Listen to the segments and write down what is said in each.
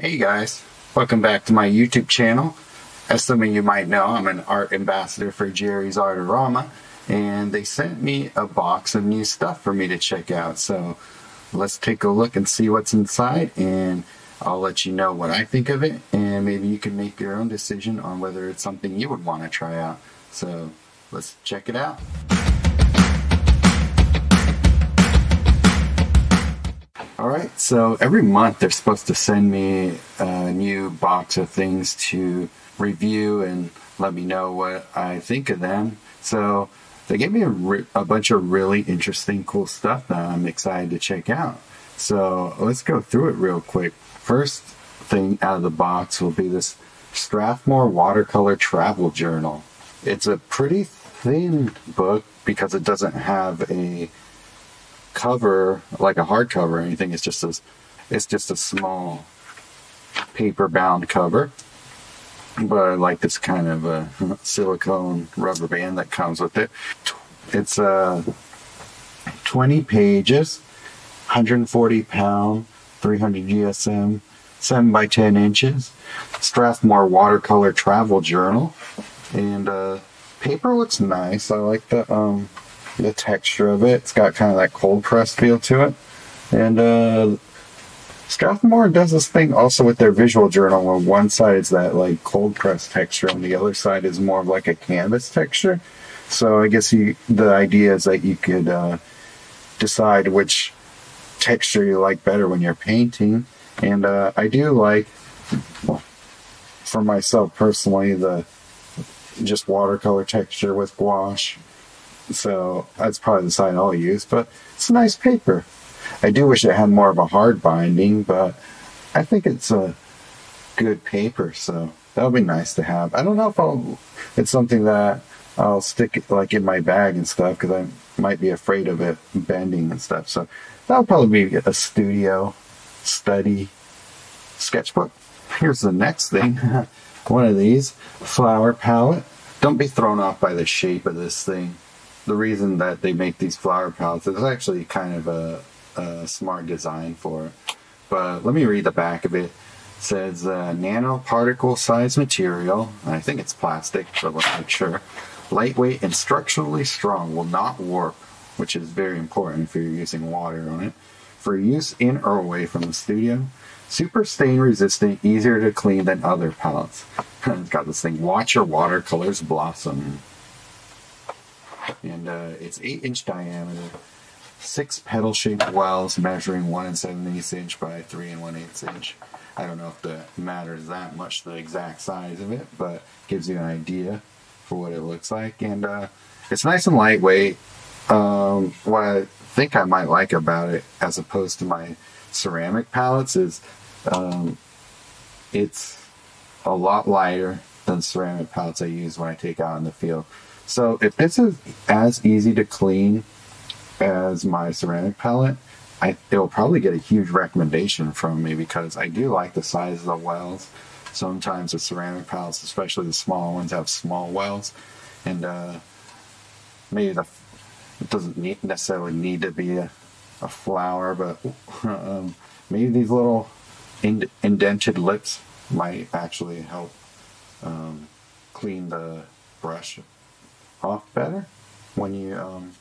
Hey guys, welcome back to my YouTube channel. As some of you might know, I'm an art ambassador for Jerry's Artarama, and they sent me a box of new stuff for me to check out. So let's take a look and see what's inside, and I'll let you know what I think of it, and maybe you can make your own decision on whether it's something you would want to try out. So let's check it out. All right, so every month they're supposed to send me a new box of things to review and let me know what I think of them. So they gave me a, a bunch of really interesting, cool stuff that I'm excited to check out. So let's go through it real quick. First thing out of the box will be this Strathmore Watercolor Travel Journal. It's a pretty thin book because it doesn't have a cover like a hardcover or anything. It's just a, it's just a small paper bound cover. But I like this kind of a silicone rubber band that comes with it. It's uh, 20 pages, 140 pound, 300 GSM, 7 by 10 inches. Strathmore watercolor travel journal. And uh, paper looks nice. I like the um, the texture of it. It's got kind of that cold press feel to it. And uh, Strathmore does this thing also with their visual journal where one side is that like cold press texture and the other side is more of like a canvas texture. So I guess you, the idea is that you could uh, decide which texture you like better when you're painting. And uh, I do like, for myself personally, the just watercolor texture with gouache so that's probably the side I'll use, but it's a nice paper. I do wish it had more of a hard binding, but I think it's a good paper, so that'll be nice to have. I don't know if I'll, it's something that I'll stick like in my bag and stuff because I might be afraid of it bending and stuff. So that'll probably be a studio study sketchbook. Here's the next thing. One of these flower palette. Don't be thrown off by the shape of this thing the reason that they make these flower palettes is actually kind of a, a smart design for it. But let me read the back of it. It says uh, nanoparticle size material. I think it's plastic, but let's make sure. Lightweight and structurally strong, will not warp, which is very important if you're using water on it. For use in or away from the studio. Super stain resistant, easier to clean than other palettes. it's got this thing, watch your watercolors blossom and uh, it's 8 inch diameter, 6 petal shaped wells measuring 1 and 7 eighths inch by 3 and 1 eighths inch. I don't know if that matters that much, the exact size of it, but gives you an idea for what it looks like. And uh, it's nice and lightweight. Um, what I think I might like about it, as opposed to my ceramic palettes, is um, it's a lot lighter than ceramic palettes I use when I take out in the field. So if this is as easy to clean as my ceramic palette, I, it'll probably get a huge recommendation from me because I do like the size of the wells. Sometimes the ceramic palettes, especially the small ones, have small wells, and uh, maybe the it doesn't need, necessarily need to be a, a flower, but um, maybe these little ind indented lips might actually help um, clean the brush off better when you, um,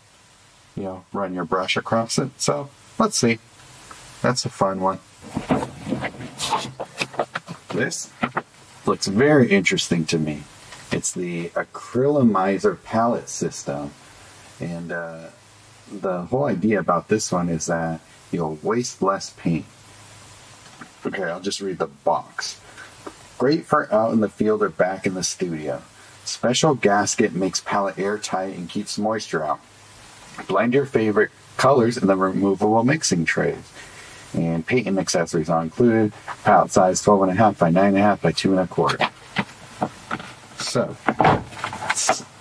you know, run your brush across it. So let's see. That's a fun one. This looks very interesting to me. It's the Acryl-a-Miser palette system. And uh, the whole idea about this one is that you'll waste less paint. Okay, I'll just read the box. Great for out in the field or back in the studio. Special gasket makes palette airtight and keeps moisture out. Blend your favorite colors in the removable mixing trays. And paint accessories are included. Palette size 12.5 by 9.5 by 2 and a quarter. So,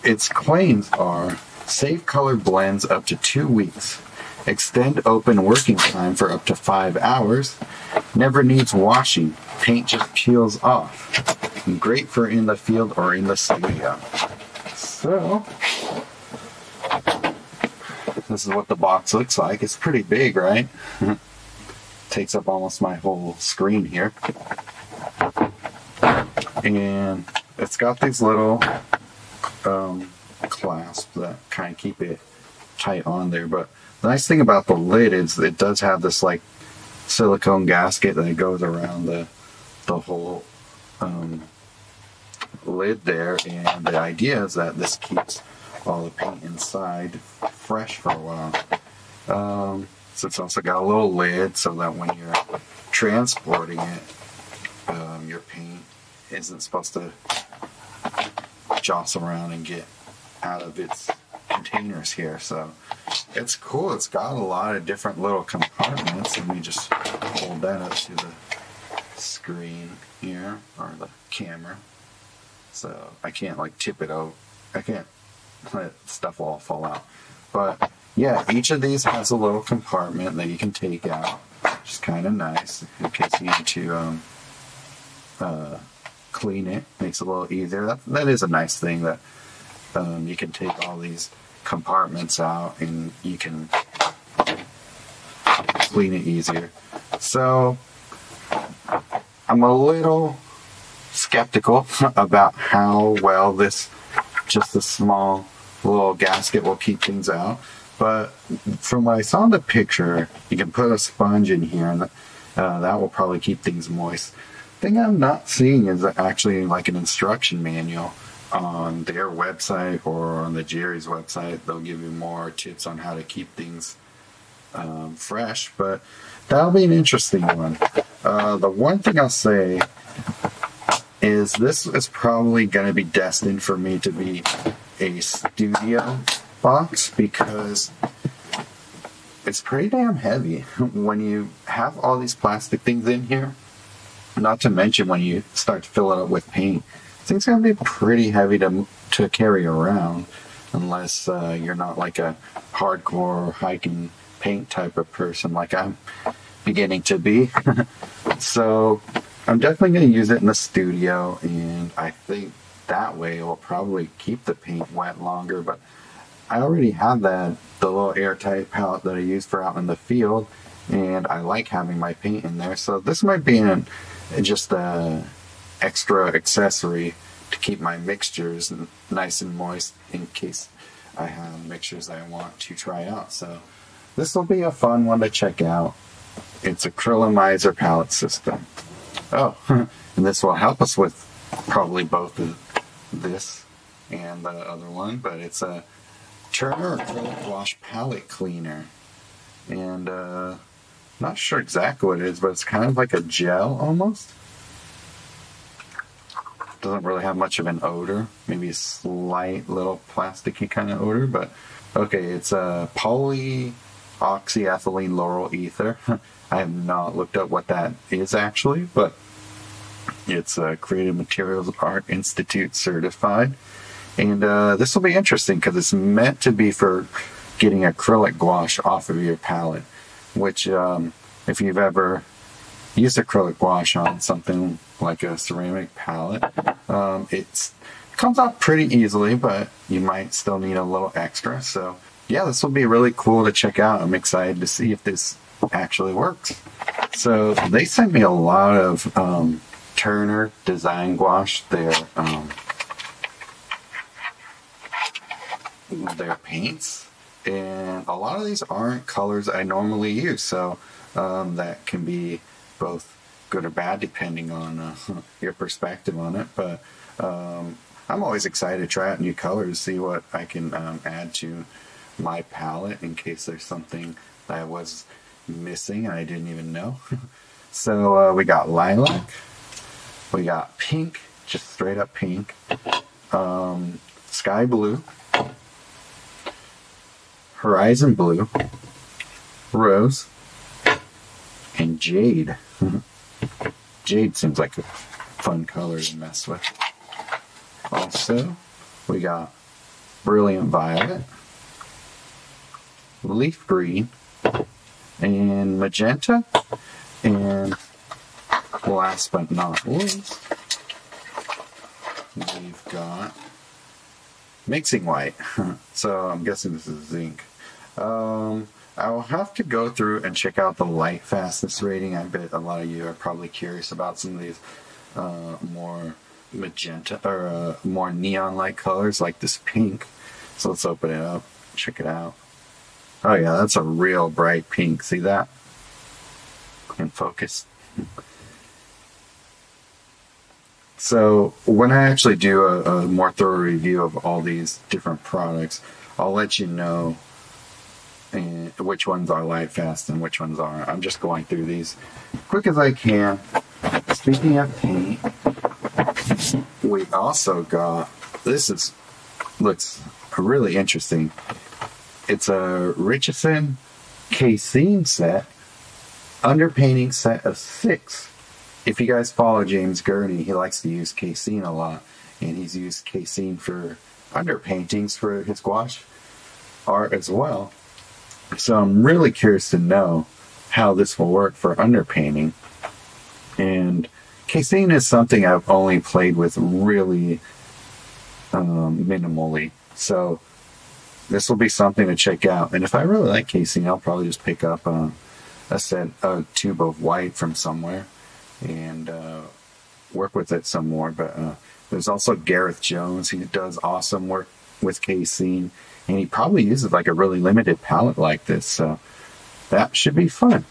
its claims are save color blends up to two weeks, extend open working time for up to five hours, never needs washing, paint just peels off great for in the field or in the studio. So, this is what the box looks like. It's pretty big, right? Takes up almost my whole screen here. and it's got these little um, clasps that kind of keep it tight on there. But the nice thing about the lid is it does have this like silicone gasket that goes around the the whole um, lid there and the idea is that this keeps all the paint inside fresh for a while. Um, so it's also got a little lid so that when you're transporting it um, your paint isn't supposed to jostle around and get out of its containers here. So it's cool. It's got a lot of different little compartments. Let me just hold that up to the screen here or the camera. So I can't like tip it out. I can't let stuff all fall out. But yeah each of these has a little compartment that you can take out which is kind of nice in case you need to um, uh, clean it. Makes it a little easier. That, that is a nice thing that um, you can take all these compartments out and you can clean it easier. So I'm a little skeptical about how well this just a small little gasket will keep things out. But from what I saw in the picture, you can put a sponge in here and uh, that will probably keep things moist. thing I'm not seeing is actually like an instruction manual on their website or on the Jerry's website. They'll give you more tips on how to keep things um, fresh, but that'll be an interesting one. Uh, the one thing I'll say is this is probably going to be destined for me to be a studio box because it's pretty damn heavy when you have all these plastic things in here. Not to mention when you start to fill it up with paint. Going to be pretty heavy to, to carry around unless uh, you're not like a hardcore hiking paint type of person like I'm beginning to be. so I'm definitely going to use it in the studio, and I think that way it will probably keep the paint wet longer. But I already have that, the little airtight palette that I use for out in the field, and I like having my paint in there. So this might be an, just a extra accessory to keep my mixtures nice and moist in case I have mixtures I want to try out. So this will be a fun one to check out. It's a Acryl-a-Miser palette system. Oh, and this will help us with probably both this and the other one, but it's a Turner Acryl Gouache palette cleaner. And uh, not sure exactly what it is, but it's kind of like a gel almost. Doesn't really have much of an odor, maybe a slight little plasticky kind of odor, but okay, it's a polyoxyethylene lauryl ether. I have not looked up what that is actually, but it's uh, Creative Materials Art Institute certified. And uh, this will be interesting because it's meant to be for getting acrylic gouache off of your palette, which um, if you've ever used acrylic gouache on something like a ceramic palette, um, it comes off pretty easily, but you might still need a little extra. So yeah, this will be really cool to check out. I'm excited to see if this actually works. So they sent me a lot of um, Turner Design Gouache, their um, their paints, and a lot of these aren't colors I normally use, so um, that can be both good or bad depending on uh, your perspective on it. But um, I'm always excited to try out new colors, see what I can um, add to my palette in case there's something that I was missing and I didn't even know. so uh, we got lilac, we got pink, just straight up pink, um, sky blue, horizon blue, rose, and jade. jade seems like a fun color to mess with. Also, we got brilliant violet, leaf green, and magenta. And last but not least, we've got mixing white. so I'm guessing this is zinc. Um, I'll have to go through and check out the light fastness rating. I bet a lot of you are probably curious about some of these uh, more magenta or uh, more neon like colors like this pink. So let's open it up, check it out. Oh yeah, that's a real bright pink. See that? In focus. So when I actually do a, a, more thorough review of all these different products, I'll let you know eh, which ones are light fast and which ones aren't. I'm just going through these quick as I can. Speaking of paint, we also got this is looks really interesting. It's a Richeson casein set, underpainting set of six. If you guys follow James Gurney, he likes to use casein a lot, and he's used casein for underpaintings for his gouache art as well. So I'm really curious to know how this will work for underpainting. And casein is something I've only played with really um, minimally. So this will be something to check out. And if I really like casein, I'll probably just pick up a, a set, a tube of white from somewhere and uh, work with it some more. But uh, there's also Gareth Jones. He does awesome work with casein and he probably uses like a really limited palette like this. So that should be fun.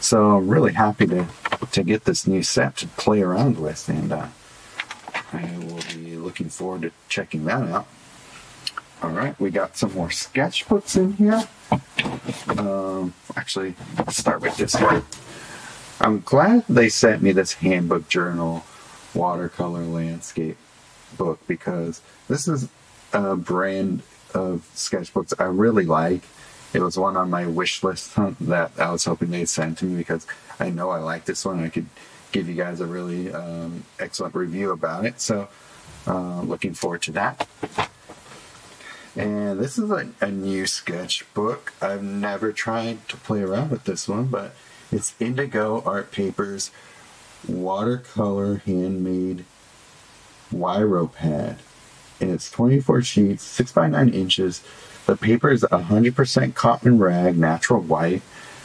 So I'm really happy to to get this new set to play around with, and uh, I will be looking forward to checking that out. All right, we got some more sketchbooks in here. Um, actually, let's start with this one. I'm glad they sent me this handbook journal watercolor landscape book because this is a brand of sketchbooks I really like. It was one on my wish list that I was hoping they'd send to me because I know I like this one. I could give you guys a really um, excellent review about it. So, uh, looking forward to that. And this is a, a new sketchbook. I've never tried to play around with this one, but it's Indigo Art Papers watercolor handmade Wiro pad and it's 24 sheets, 6 by 9 inches. The paper is 100% cotton rag, natural white.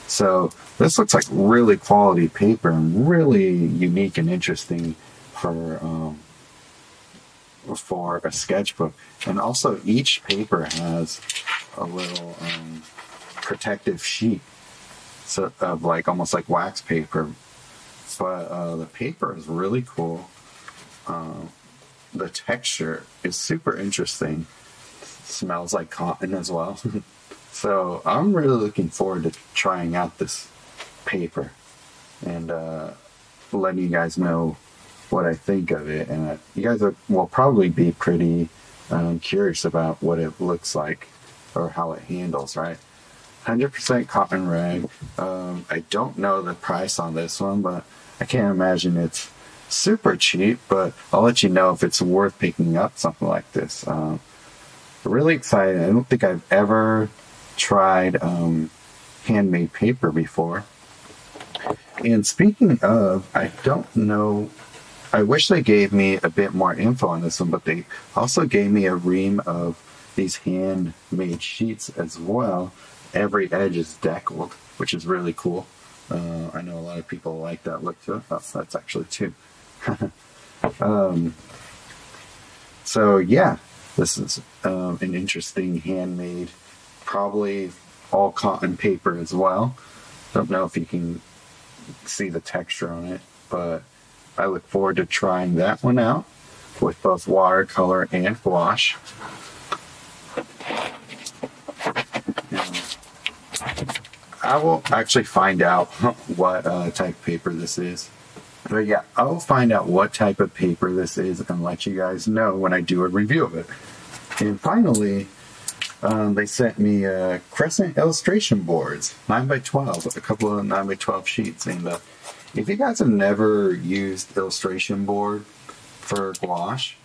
So this looks like really quality paper and really unique and interesting for um, for a sketchbook. And also each paper has a little um, protective sheet so, of like almost like wax paper. But uh, the paper is really cool. Uh, the texture is super interesting. Smells like cotton as well. so I'm really looking forward to trying out this paper and uh, letting you guys know what I think of it. And uh, you guys are, will probably be pretty um, curious about what it looks like or how it handles, right? 100% cotton rag. Um, I don't know the price on this one, but I can't imagine it's super cheap, but I'll let you know if it's worth picking up something like this. Um, really excited. I don't think I've ever tried um, handmade paper before. And speaking of, I don't know. I wish they gave me a bit more info on this one, but they also gave me a ream of these handmade sheets as well. Every edge is deckled, which is really cool. Uh, I know a lot of people like that look to it. Oh, that's actually two. um, so yeah, this is um, an interesting handmade, probably all cotton paper as well. Don't know if you can see the texture on it, but I look forward to trying that one out with both watercolor and gouache. I will actually find out what uh, type of paper this is. But yeah, I'll find out what type of paper this is and let you guys know when I do a review of it. And finally, um, they sent me uh, Crescent illustration boards, 9 by 12 a couple of 9 by 12 sheets. And uh, if you guys have never used illustration board for gouache,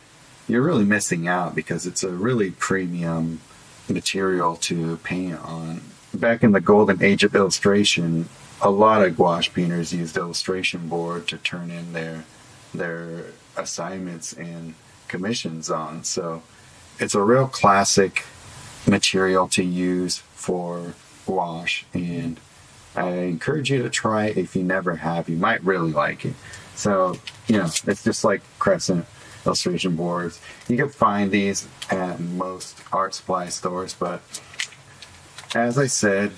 you're really missing out because it's a really premium material to paint on. Back in the golden age of illustration, a lot of gouache painters used illustration board to turn in their their assignments and commissions on. So it's a real classic material to use for gouache and I encourage you to try it if you never have. You might really like it. So, you know, it's just like Crescent. illustration boards. You can find these at most art supply stores, but as I said,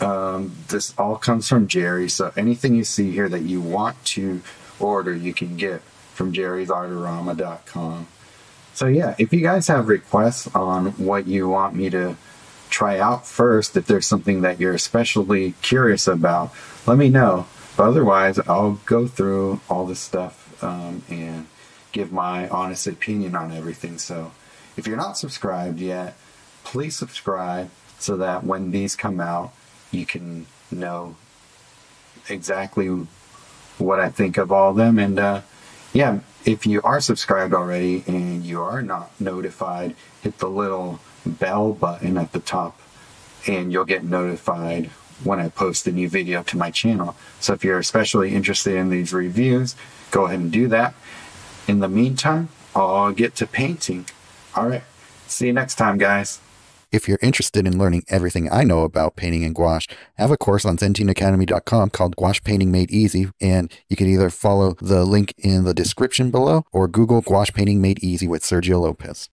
um, this all comes from Jerry. So anything you see here that you want to order, you can get from jerrysartarama.com. So yeah, if you guys have requests on what you want me to try out first, if there's something that you're especially curious about, let me know. But otherwise, I'll go through all this stuff um, and give my honest opinion on everything. So if you're not subscribed yet, please subscribe so that when these come out, you can know exactly what I think of all them. And uh, yeah, if you are subscribed already and you are not notified, hit the little bell button at the top and you'll get notified when I post a new video to my channel. So if you're especially interested in these reviews, go ahead and do that. In the meantime, I'll get to painting. All right. See you next time, guys. If you're interested in learning everything I know about painting in gouache, I have a course on zentinacademy.com called Gouache Painting Made Easy, and you can either follow the link in the description below or Google Gouache Painting Made Easy with Sergio Lopez.